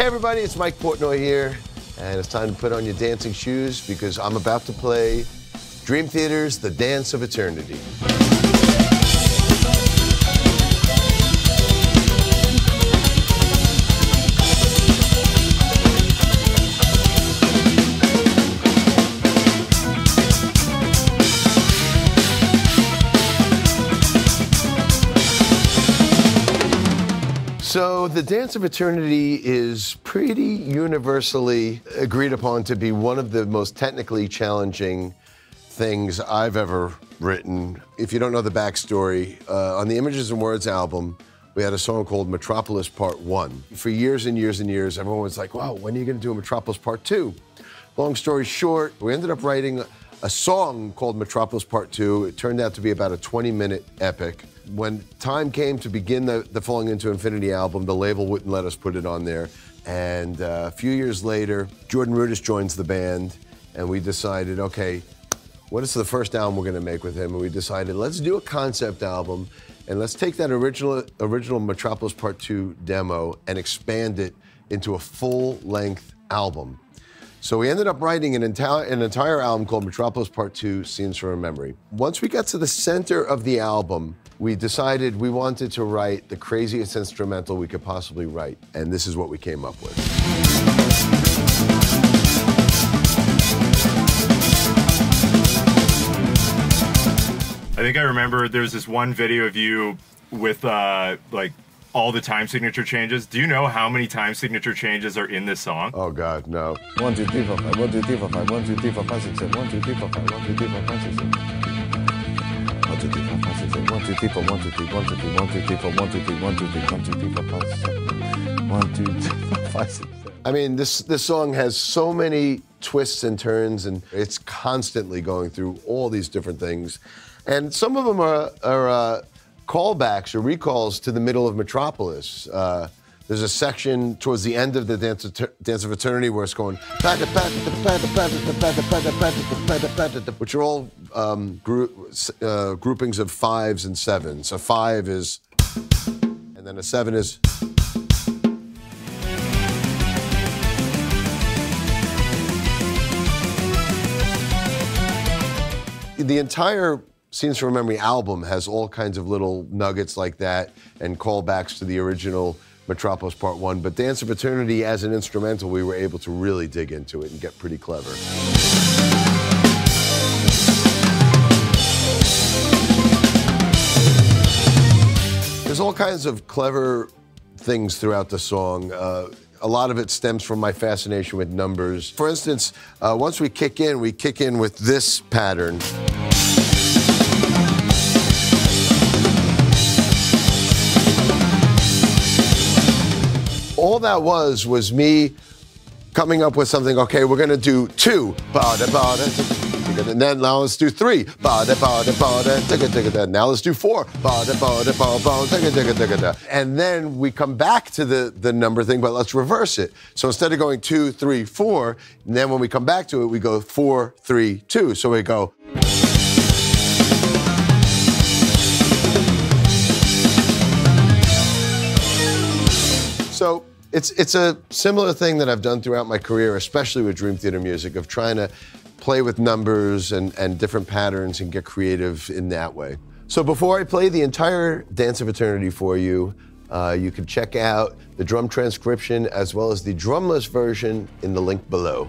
Hey everybody, it's Mike Portnoy here, and it's time to put on your dancing shoes because I'm about to play Dream Theater's The Dance of Eternity. So, the Dance of Eternity is pretty universally agreed upon to be one of the most technically challenging things I've ever written. If you don't know the backstory, uh, on the Images and Words album, we had a song called Metropolis Part 1. For years and years and years, everyone was like, wow, when are you going to do a Metropolis Part 2? Long story short, we ended up writing a song called Metropolis Part 2. It turned out to be about a 20 minute epic when time came to begin the, the Falling into Infinity album, the label wouldn't let us put it on there. And uh, a few years later, Jordan Rudess joins the band, and we decided, okay, what is the first album we're going to make with him? And we decided, let's do a concept album, and let's take that original original Metropolis Part Two demo and expand it into a full-length album. So we ended up writing an entire, an entire album called Metropolis Part 2 Scenes from a Memory. Once we got to the center of the album, we decided we wanted to write the craziest instrumental we could possibly write, and this is what we came up with. I think I remember there's this one video of you with uh, like all the time signature changes. Do you know how many time signature changes are in this song? Oh God, no. One, two, three, four, five. One, two, three, four, five. One, two, three, four, five, six, seven. One, two, three, four, five. One, two, three, four, five, six, seven. One, two, three, four, five, six, seven. One, two, three, four, one, two, three, one, two, three, one, two, three, four, one, two, three, one, two, three, one, two, three, four, five, six, seven. One, two, three, four, five, six, seven. I mean, this this song has so many twists and turns, and it's constantly going through all these different things, and some of them are are uh, callbacks or recalls to the middle of Metropolis. Uh, there's a section towards the end of the Dance of, Dance of Eternity where it's going, which are all um, uh, groupings of fives and sevens. So five is, and then a seven is. The entire Scenes from Memory album has all kinds of little nuggets like that and callbacks to the original Metropolis Part 1. But Dance of Eternity as an instrumental, we were able to really dig into it and get pretty clever. There's all kinds of clever things throughout the song. Uh, a lot of it stems from my fascination with numbers. For instance, uh, once we kick in, we kick in with this pattern. All that was was me coming up with something. Okay, we're gonna do two. And then now let's do three. Now let's do four. And then we come back to the, the number thing, but let's reverse it. So instead of going two, three, four, and then when we come back to it, we go four, three, two. So we go. So it's it's a similar thing that I've done throughout my career, especially with Dream Theater music, of trying to play with numbers and, and different patterns and get creative in that way. So before I play the entire Dance of Eternity for you, uh, you can check out the drum transcription as well as the drumless version in the link below.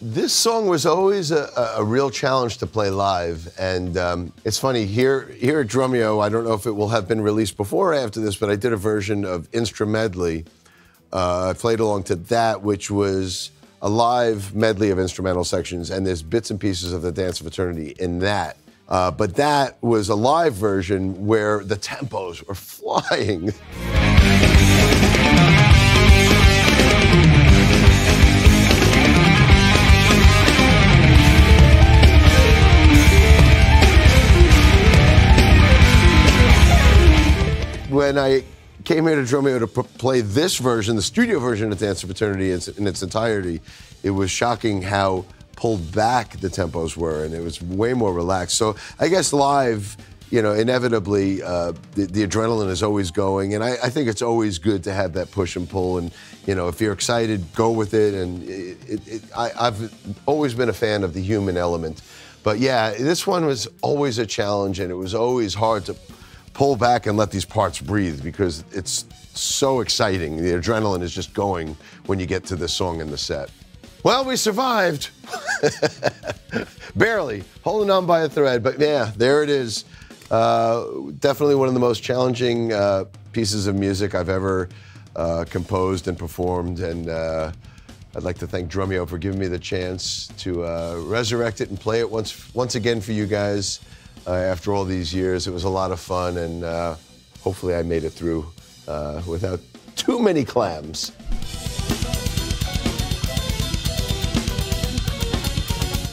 This song was always a, a, real challenge to play live, and um, it's funny here here at Drumeo. I don't know if it will have been released before or after this, but I did a version of Instrumedley. Uh, I played along to that, which was a live medley of instrumental sections, and there's bits and pieces of the Dance of Eternity in that. Uh, but that was a live version where the tempos were flying. When I came here to Drumeo to p- play this version, the studio version of Dance of Eternity in, in its entirety, it was shocking how pulled back the tempos were, and it was way more relaxed. So I guess live, you know, inevitably uh, the, the adrenaline is always going, and I, I think it's always good to have that push and pull. And you know, if you're excited, go with it. And it, it, it, I, I've always been a fan of the human element. But yeah, this one was always a challenge, and it was always hard to pull back and let these parts breathe because it's so exciting. The adrenaline is just going when you get to this song in the set. Well, we survived. Barely, holding on by a thread, but yeah, there it is. Uh, definitely one of the most challenging uh, pieces of music I've ever uh, composed and performed, and uh, I'd like to thank Drumeo for giving me the chance to uh, resurrect it and play it once once again for you guys uh, after all these years. It was a lot of fun, and uh, hopefully I made it through uh, without too many clams.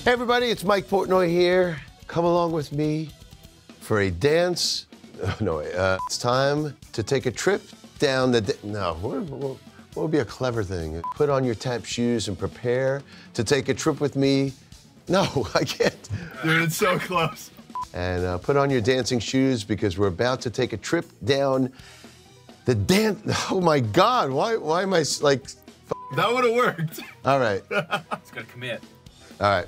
Hey everybody, it's Mike Portnoy here. Come along with me for a dance. No, uh, it's time to take a trip down the. No, what would be a clever thing? Put on your tap shoes and prepare to take a trip with me. No, I can't. Dude, it's so close. And uh, put on your dancing shoes because we're about to take a trip down the dance. Oh my God! Why? Why am I like? That would have worked. All right, It's gotta commit. all right.